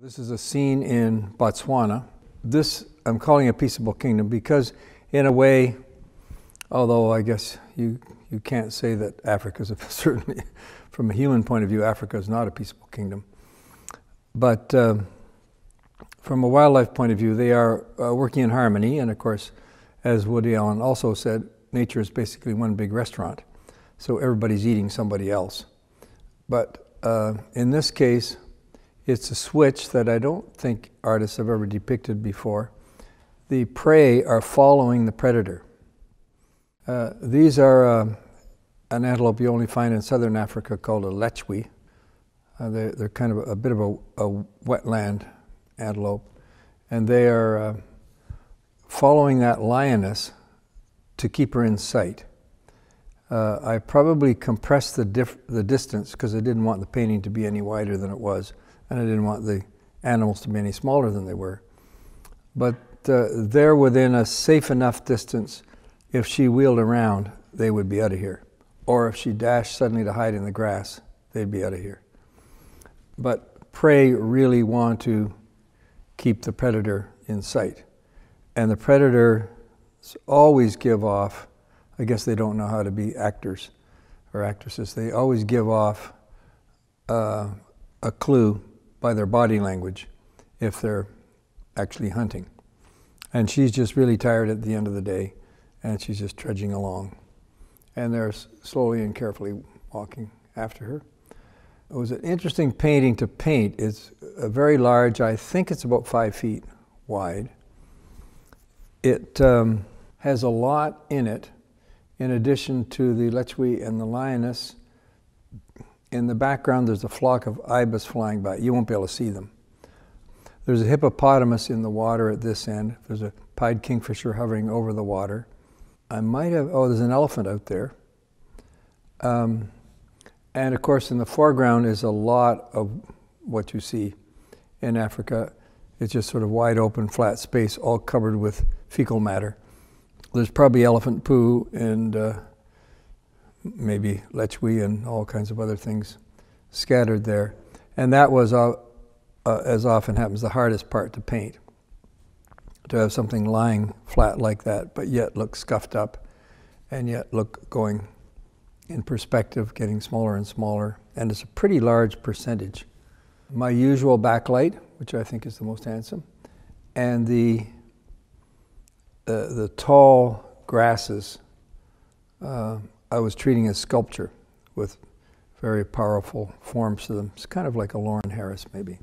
This is a scene in Botswana. This I'm calling a peaceable kingdom because, in a way, although I guess you you can't say that Africa is certainly, from a human point of view, Africa is not a peaceable kingdom. But uh, from a wildlife point of view, they are uh, working in harmony. And of course, as Woody Allen also said, nature is basically one big restaurant. So everybody's eating somebody else. But uh, in this case, it's a switch that I don't think artists have ever depicted before. The prey are following the predator. Uh, these are uh, an antelope you only find in southern Africa called a lechwe. Uh, they're, they're, kind of a, a bit of a, a, wetland antelope, and they are uh, following that lioness to keep her in sight. Uh, I probably compressed the, the distance because I didn't want the painting to be any wider than it was and I didn't want the animals to be any smaller than they were. But uh, they're within a safe enough distance. If she wheeled around, they would be out of here. Or if she dashed suddenly to hide in the grass, they'd be out of here. But prey really want to keep the predator in sight. And the predators always give off, I guess they don't know how to be actors or actresses, they always give off uh, a clue by their body language if they're actually hunting. And she's just really tired at the end of the day, and she's just trudging along. And they're slowly and carefully walking after her. It was an interesting painting to paint. It's a very large, I think it's about five feet wide. It um, has a lot in it, in addition to the lechwe and the lioness in the background, there's a flock of ibis flying by. You won't be able to see them. There's a hippopotamus in the water at this end. There's a pied kingfisher hovering over the water. I might have, oh, there's an elephant out there. Um, and of course, in the foreground is a lot of what you see in Africa. It's just sort of wide open, flat space, all covered with fecal matter. There's probably elephant poo and uh, maybe lechwe and all kinds of other things scattered there. And that was, uh, uh, as often happens, the hardest part to paint. To have something lying flat like that, but yet look scuffed up, and yet look going in perspective, getting smaller and smaller. And it's a pretty large percentage. My usual backlight, which I think is the most handsome, and the, uh, the tall grasses uh, I was treating as sculpture with very powerful forms to them. It's kind of like a Lawren Harris, maybe.